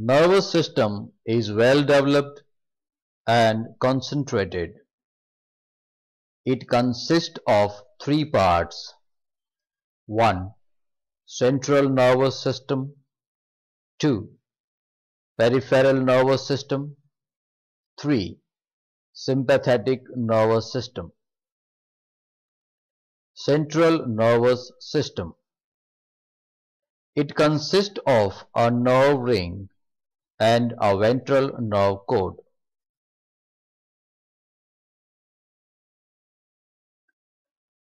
Nervous system is well developed and concentrated. It consists of three parts. 1. Central nervous system 2. Peripheral nervous system 3. Sympathetic nervous system Central nervous system It consists of a nerve ring and a ventral nerve cord.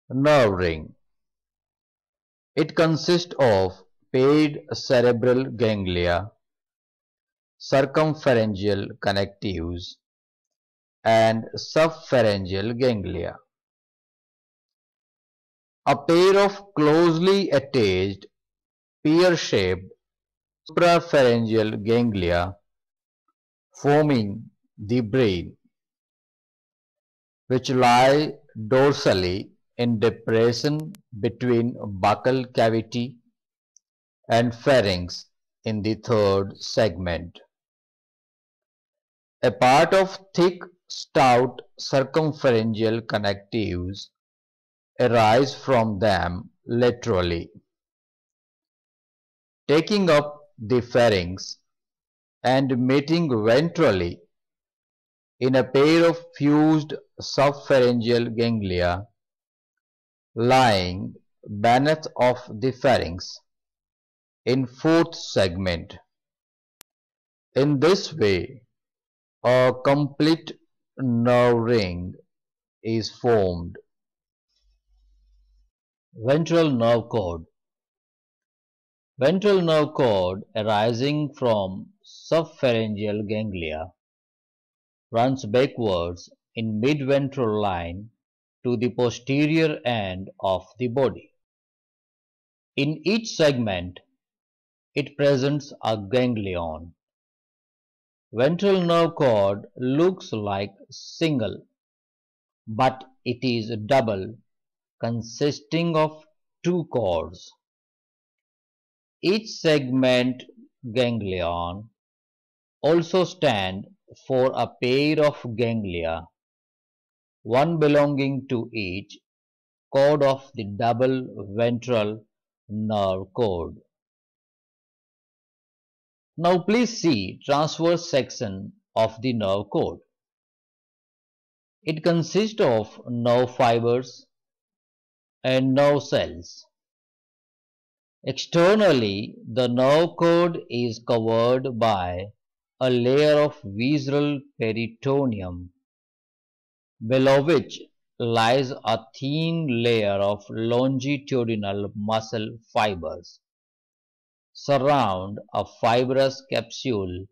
Nerve ring. It consists of paired cerebral ganglia, circumpharyngeal connectives, and subpharyngeal ganglia. A pair of closely attached pear-shaped suprapharyngeal ganglia forming the brain, which lie dorsally in depression between buccal cavity and pharynx in the third segment. A part of thick, stout circumpharyngeal connectives arise from them laterally. Taking up the pharynx and meeting ventrally in a pair of fused subpharyngeal ganglia lying beneath of the pharynx in fourth segment. In this way, a complete nerve ring is formed. Ventral nerve cord Ventral nerve cord arising from subpharyngeal ganglia runs backwards in midventral line to the posterior end of the body. In each segment, it presents a ganglion. Ventral nerve cord looks like single, but it is double consisting of two cords. Each segment ganglion also stand for a pair of ganglia, one belonging to each cord of the double ventral nerve cord. Now please see transverse section of the nerve cord. It consists of nerve fibers and nerve cells. Externally, the nerve cord is covered by a layer of visceral peritoneum, below which lies a thin layer of longitudinal muscle fibers surround a fibrous capsule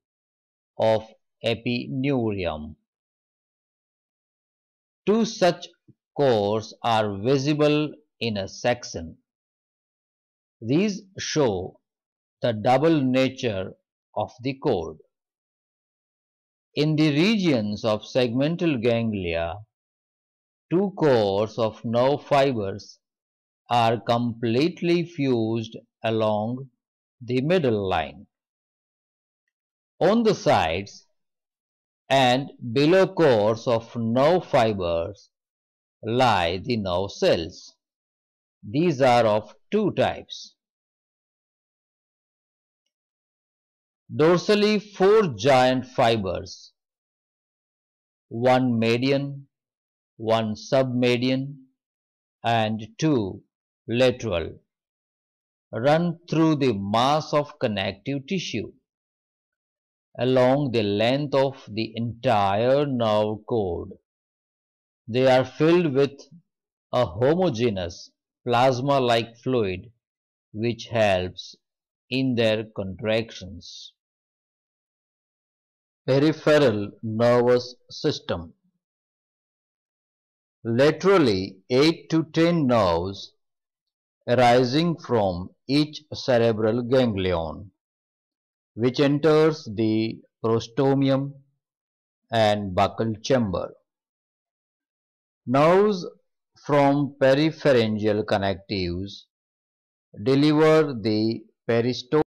of epineurium. Two such cores are visible in a section. These show the double nature of the cord. In the regions of segmental ganglia, two cores of nerve fibers are completely fused along the middle line. On the sides and below cores of nerve fibers lie the nerve cells. These are of two types. Dorsally four giant fibers, one median, one submedian and two lateral run through the mass of connective tissue along the length of the entire nerve cord. They are filled with a homogeneous plasma-like fluid which helps in their contractions. Peripheral nervous system Laterally 8 to 10 nerves arising from each cerebral ganglion which enters the prostomium and buccal chamber. Nerves from peripharyngeal connectives deliver the peristome